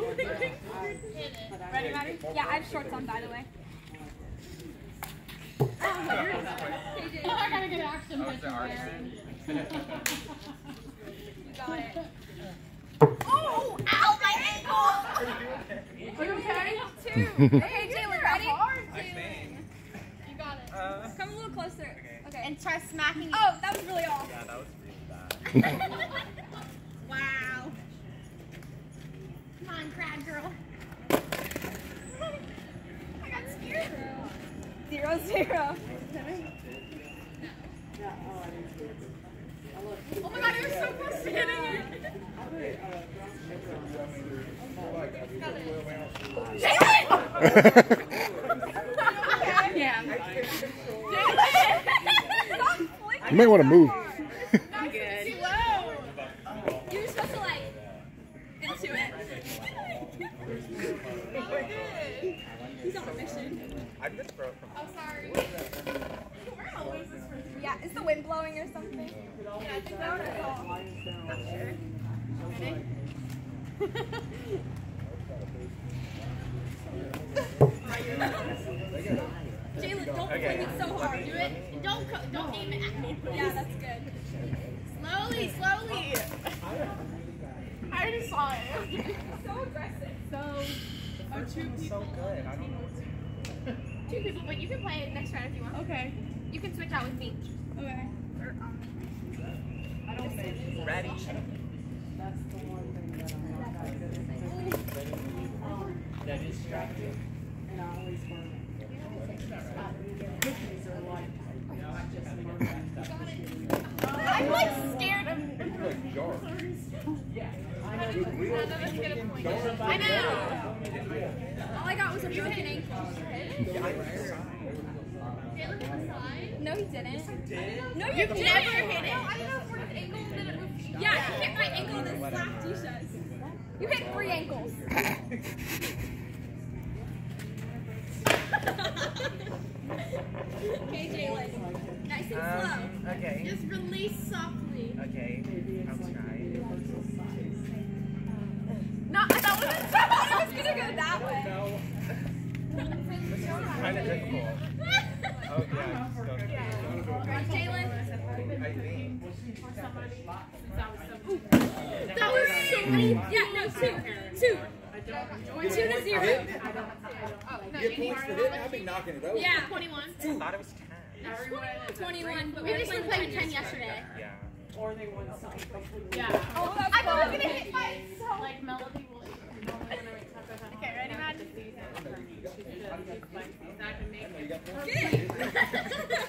Ready, Maddie? Yeah, I have shorts on, by the way. I gotta get action Oh, is picture it our there. turn? You got it. Oh, ow, my ankle! Are you okay? Two. Okay, Jalen, ready? I. You got it. Uh, Come a little closer. Okay. And try smacking oh, that was really off. yeah, that was really bad. Wow. Come on, crab girl. I got scared. Zero, zero. Oh my god, it was so close to hitting it. Jalen! yeah. Stop flicking You may want to move. He's on a mission. I'm just broke from. Oh, sorry. We're gonna lose this for Yeah, is the wind blowing or something? Yeah, I think so. That's all. Not sure. Ready? Jalen, don't Okay. fling it so hard. Do it. Don't co- don't aim it at me. Yeah, that's good. Slowly, slowly. I already saw it. So aggressive. So, two It's so good. I don't know what two people, but you can play it next round if you want. Okay. You can switch out with me. Okay. Um, I don't think Ready? That is distracting. And I'm always working. I'm like scared of. You. I know. I know. All I got was a broken ankle. No, he didn't. No, you You've never hit it. No, I didn't broken ankle and then it moved. Yeah, you hit my ankle and then slapped Disha's. You hit three ankles. okay, Jalen. Nice and Um, okay. Just release softly. Okay. I'll try. Kind of difficult. Oh, yeah. Jalen. That was so many. Yeah, no, two. Two. Two to zero. Oh, no, you hitting. I've knocking it over. Yeah, 21. I thought it was 10. 21, but We just played playing 10 yesterday. Yeah. Or they won something. Yeah. Oh, I thought I was gonna hit myself. Like melody. Okay, ready, Matt?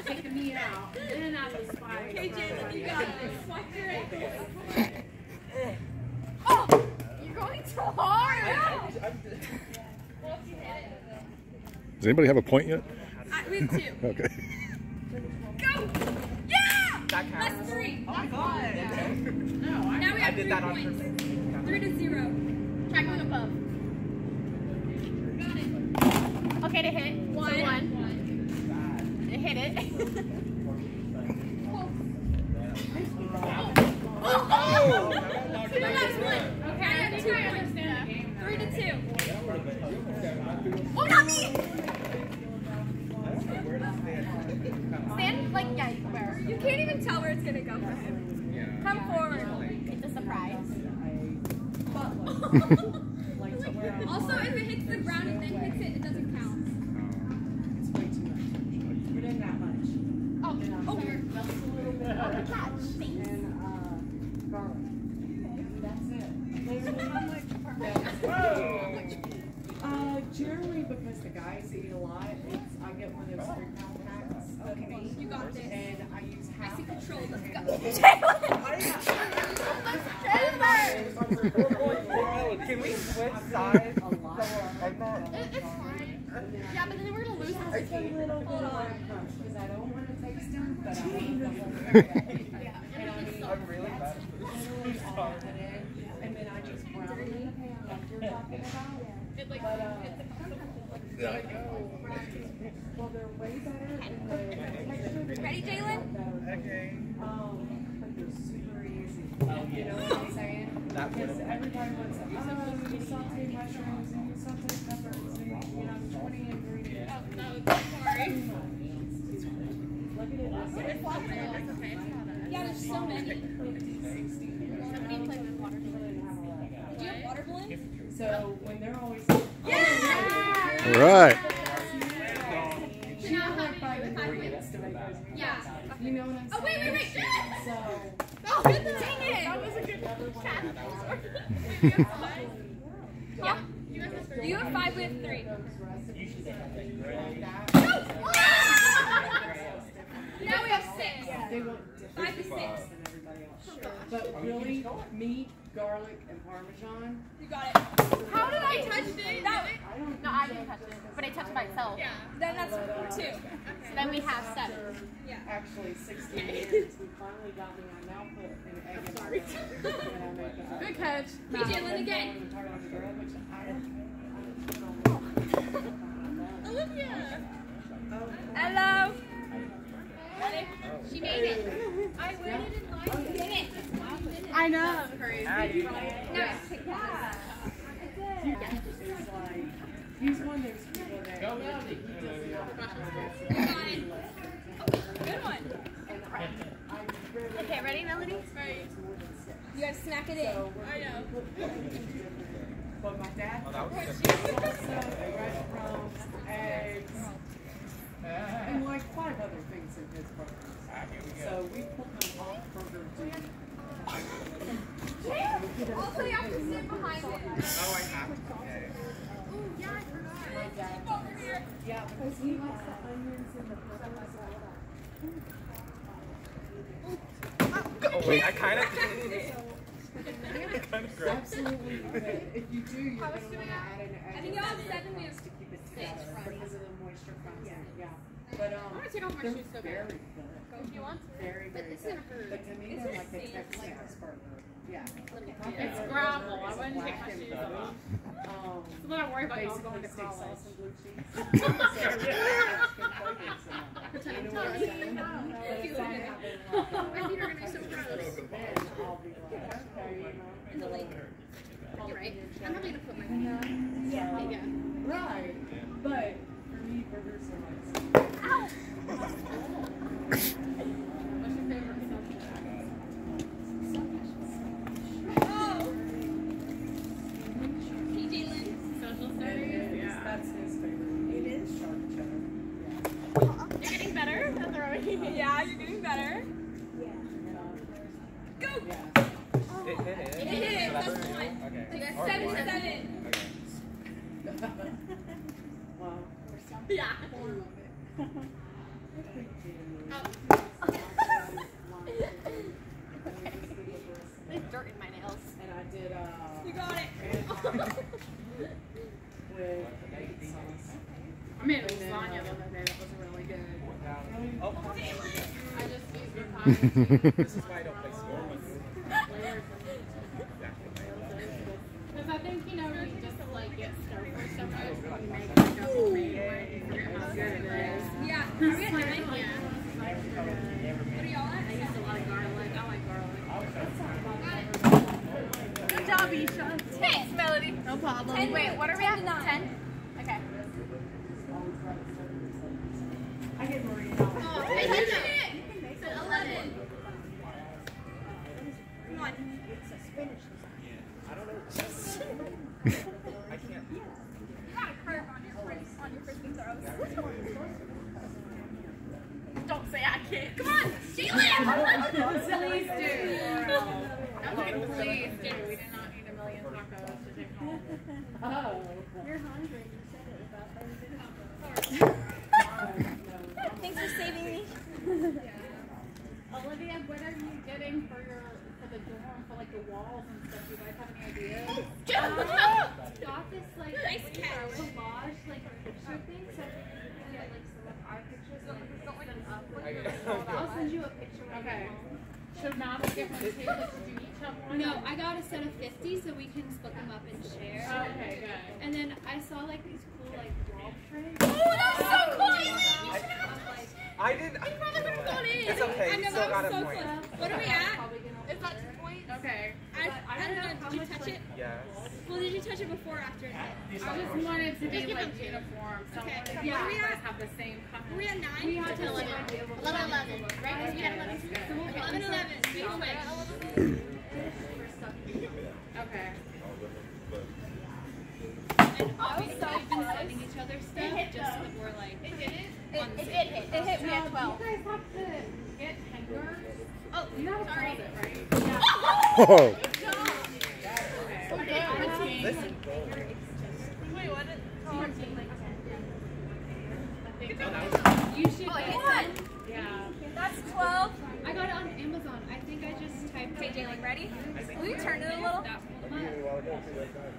Take me out. Then I was fine. Okay, Jalen, you got it. Swap your ankles. Oh, you're going too hard. Does anybody have a point yet? I, we have two. Okay. Go! Yeah! That counts. That's three. Oh my god. No, Now we I have did three that on points. purpose. Three to zero. Going above. Got it. Okay to hit. One. So one. Hit it. Oh! oh! So that's one. Okay, I have two points. Three to two. Oh, not me! Stand like yeah, where? You can't even tell where it's gonna go for him. Come forward. It's. Also, if it hits the ground and then hits it, it doesn't count. It's way too much. We're doing that much. Oh, and, uh, oh, Sour, a little bit. oh, catch. Thanks. And uh, garlic. That's it. uh, generally because the guys eat a lot, it's, I get one of those three pound packs. Okay, you got this. And I use I see control. Let's go. Can we switch sides? A lot. And then, It- It's fine. Yeah, but then we're gonna lose this. little bit of because I don't want to taste them, but I want the whole thing. And I mean, I'm really bad at totally all of it in, and then I just brown it, like you're talking about. But, hit well, they're way better in the. Ready, Jalen? okay. Um, but they're super easy. You know what I'm saying? That would Because have everybody was, oh, you saute mushrooms and you saute peppers and, you know, twenty ingredients. Oh, no, sorry. Look at it, this It's water. That's okay. Yeah, there's so many. Somebody play with water balloons. Do you have water balloons? So when they're always. Yeah! All right. She had like five ingredients to make those. Yeah. You know what I'm saying? Oh, wait, wait, wait. So. Oh, dang it! That was a good Yeah. You have five, we have three. Now we have six. They look Five to six. than everybody else. But really, meat, garlic, and parmesan. You got it. How did I touch it? That, I don't. No, I didn't touch it, but I touched myself. yeah. Then that's two. So then we have seven. Yeah. Actually, 16 years, we finally got me. I now put an egg in my oven, and I make a- Good catch. PJ, Lynn again. I'm talking about the grill, which I don't- Olivia. Oh. Hello. Ready? She made it. I waited in line. Dang it. I know. Crazy. No. It's like, he's one of those people that he does Got it. Good one. Okay, ready, Melody? You gotta snack it in. I know. But my dad Oh, that was good. salsa, breadcrumbs, eggs, and like five other things in his burgers. So we put them off burger duty. Also, you have sit behind it. Oh, I have to. Okay. Ooh, yeah, I forgot. Keep over here. Yeah, because he likes the onions and the peppers. Oh, wait, I kind of. kind of gross. Absolutely. If you do, you're How going much to do want to add an egg. I think you have seven, we have to keep it six together because of the moisture content. Yeah. But um, gonna take off my they're shoes so bad. very good. If you want to. Very, But very good. gonna. But to me, they're like a safe, Tex-Mex burger. Yeah. It's gravel. I wouldn't take my shoes off. Um, So then I worry about y'all basically going to steak college. sauce and blue cheese. So, yeah, it's good flavors in it. You know what I'm saying? But if I have it like, uh, My feet are gonna be so gross. then I'll be like, okay, you know. In the lake. You're right. I'm probably gonna put my feet on. Yeah. Yeah. Right. But for me, burgers are like. What's your favorite subject? Oh! PJ Lynn. Social It studies? is. Yeah. That's his favorite. It is sharp cheddar. You're getting better at throwing. Yeah, you're getting better. Go! Yeah. It hit it. It hit it. So That's that's- one. Okay. So you got seven, one. seven. Okay. Wow. Yeah. There's dirt in my nails. And I did uh You got it. with sauce. I made a lasagna the other day. That was really good. Oh, this is why I don't play sports. Because I think, you know, we just like get stir fry so much when we make like a homemade one. You forget how good it is. Yeah. Are we at nine? Yeah. What are y'all I at? a lot of garlic. I like garlic. Good job, Isha. Ten. Melody. No problem. Ten. Wait, what are we Ten at? nine. Ten? Okay. I get Marie Oh, I hit it. So eleven. Come on. I can't. You got a curve on your first, on your frisbee throws. Don't say I can't. Come on, Jalen! Please do. Okay, please do. We did not need a million tacos to take home. Oh. You're hungry. You said it. Thanks for saving me. Olivia, what are you getting for your for the dorm for like the walls and stuff? Do you guys have any ideas? Um, got this like Nice catch. collage like picture thing, so you can get like some of our pictures and like put them up with I- your I'll send you a picture when Okay. you home. Should Nava get one too? Like, did you each have one? No, I got a set of 50 so we can split them up and share. Oh, okay, good. And then I saw like these cool like wall frames. Oh, that's so cool, Jalen! of, like, I didn't. You probably would have gone in. It's okay. I You know still that got was a so point. cool. What are we at? Probably gonna Is that two points? Okay. I, I don't know. Did you touch it? Yes. Well, did you touch it before or after? I just wanted to be like uniform. So Okay. I wanted Yeah. you guys have the same color. We at nine? We had to 11. 11, 11. Right? Because we had 11. Okay, 11, 11. We switched. Okay. And obviously, we've been sending each other stuff just so that we're like. It did it? It, it did hit. It hit me at 12. You guys have to get hangers. Oh, You have a right? Oh, Okay. Listen. Wait, what? You should Oh, get hit some. 10. Yeah. That's 12. I got it on Amazon. I think I just typed Okay, Jalen, ready? Will you turn it a little?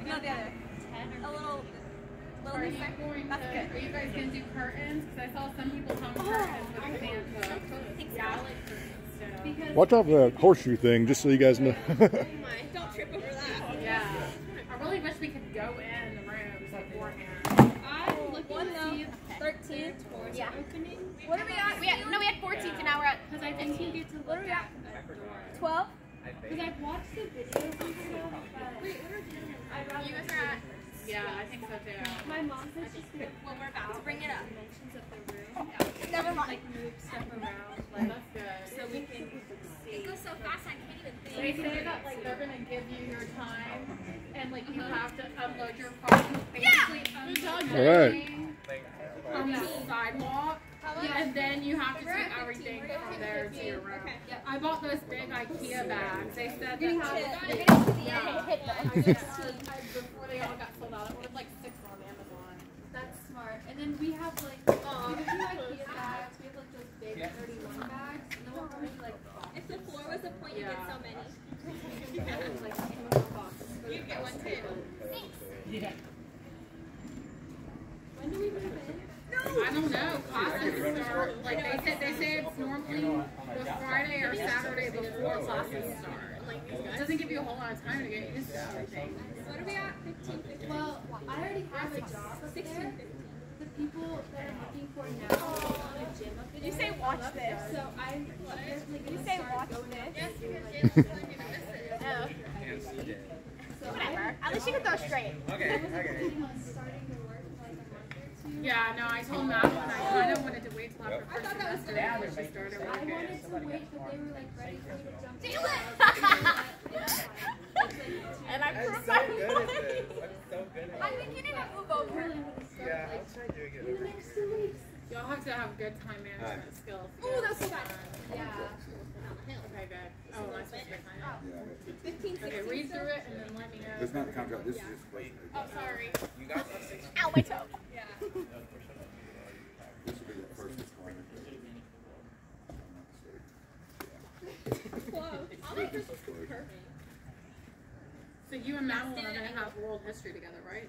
No, the other. A little. Little Are you guys going to do curtains? Because I saw some people hung curtains with Santa. Yeah, I like curtains too. Because, watch out for that horseshoe thing, just so you guys know. Oh my. Don't trip over that. yeah. I really wish we could go in the rooms beforehand. I'm looking One to though. see if 13 towards Yeah. opening. What are we at? We had, no, we had 14, so now we're at Because I think you get to What are look we at at? 12. Because I've watched the videos and stuff, but You guys are at. yeah, I think so too. My mom said she's gonna Well, we're about to bring it up. Dimensions of the room. Never mind. Like move stuff around, like That's good. so we can see. It goes so fast, I can't even They think. say that like they're gonna give you your time, and like you have to unload your car. Basically, unload All right. everything on the sidewalk, and then you have to take everything from there to your room. I bought those big IKEA bags. They said that. Yeah. I did, uh, I- before they all got sold out, I ordered like six on Amazon. That's smart. And then we have like we have IKEA bags. We have like those big 31 bags, and then we're already like If the floor was a point, you get so many. like in one box. You get one too. Yeah. When do we move in? No. I don't know. Classes start like they said. They say it's normally the Friday or Saturday before classes start. It doesn't give you a whole lot of time to get used to everything. What are we at? 15, 15. Well, I already have a job 16, 15. The people that I'm looking for now are a gym up Did you say watch this? So I'm definitely Did you gonna say watch this? up Yes, and doing, like, Oh. So Whatever. At least you can throw straight. Okay, I was okay. planning on starting to work in like a month or two. Yeah, no, I told Madeline I kind of wanted to wait till after first semester before she started I working. wanted to wait, but they were like ready for me to jump in. And I I'm so good at this. I'm so good at I it. think you need to move over. Yeah, I'll try doing it over next two weeks. Y'all have to have good time management skills. Ooh, that's so bad. Yeah. Okay, good. Oh, that's just good time. 15, 16. Okay, read through it and then let me know. It's not the contract, this is just wait. Oh, sorry. You guys have six. Ow, my toe. This will be the first requirement. Close. All my crystals are perfect. So you and Madeline are gonna have world history together, right?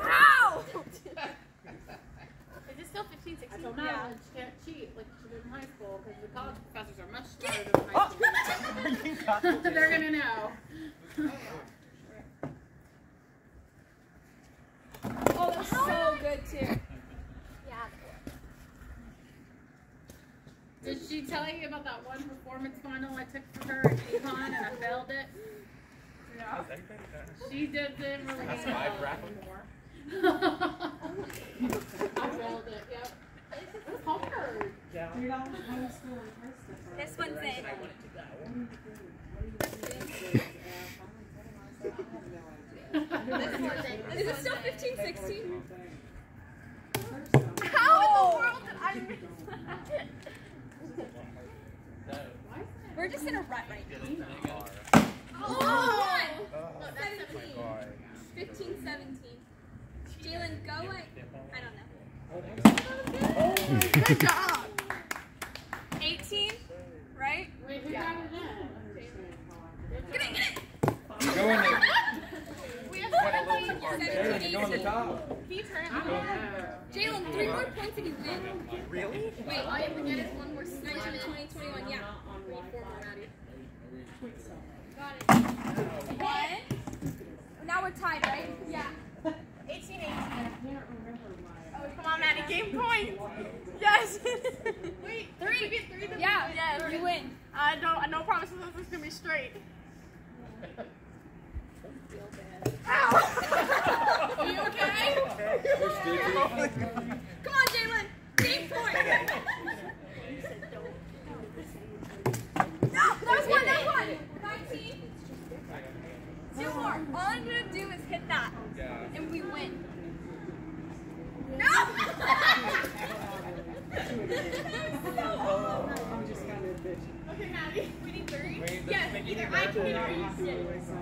Ow! Is it still 15, 16? I told Madeline she can't cheat like she did in high school because the college professors are much smarter than high school. They're gonna know. Oh, that's so good too. Yeah. Did she tell you about that one performance final I took for her at econ and I failed it? How's? She did it really That's well. five rap. I failed it, yep. It was hard. Yeah. Dude, I was in high school and her stuff. This one's it. This one's it. Is it still 15, 16? How in the world did I miss that? We're just in a rut right now. Oh, Oh, no, 17. God. 15, 17. Jalen, go like, I don't know. Good job. 18, right? Wait, who got it in? Get it, get it. Go in there. We have Went a little too 17, far. 17, go in the 18. top. Can you turn it? I don't know. Jalen, three more points and you win. Really? Wait, all you have to get is one more 19, 20, 21, yeah. We need four more, Maddie. Got it. One. Now we're tied, right? Yeah. 18, 18. I can't remember my. Oh, come on, Maddie, game point. Yes. Wait, three. Yeah, yeah, you win. I don't. No promises. This is gonna be straight. Ow! Are you okay? Come on, Jalen. Game point. No, that was one. That was one. Nineteen. Two more. All I'm gonna do is hit that, Yeah. and we win. No! I'm just kind of bitchy. okay, Maddie. We need three. Wait, Yes, make either I can hit or you better. can. So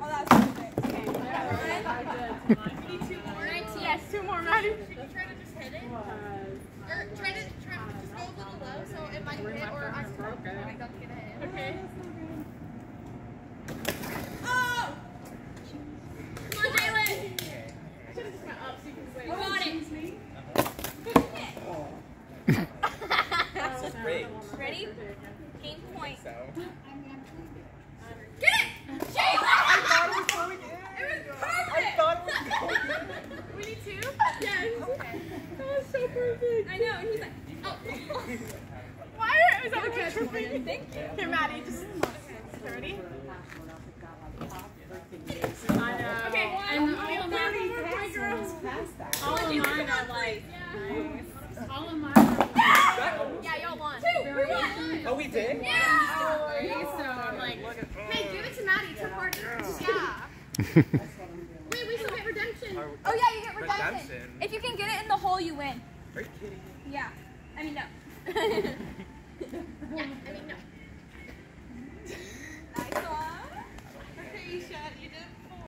Oh, that was perfect. Okay. We need two more. Yes, two more, Maddie. Should you try to just hit it? Or try to try to just go a little low so it might hit or I I don't get a hit. Okay. Oh! Come on, Jalen! Should've just went up so you can swing. You got it. Great. Ready? Game point. So. Get it! Jalen! It was perfect! We need two? Yes. That was so perfect. I know, and he's like, oh. Why are, is that what you're tripping? Thank you. Here, Maddie, just, okay, ready? I know. Okay, and one, all of two, mine, three, girls. past that. all of You mine come are on, like, please. all of mine Yeah, y'all won. Two, we won. Oh, we did? Yeah. like, so I'm like, Hey, give it to Maddie. It's her. Yeah. That's what I'm doing. Wait, we still get redemption. Our- Oh yeah, you get redemption. Redemption. If you can get it in the hole, you win. Are you kidding? Yeah. I mean no. yeah. I mean no.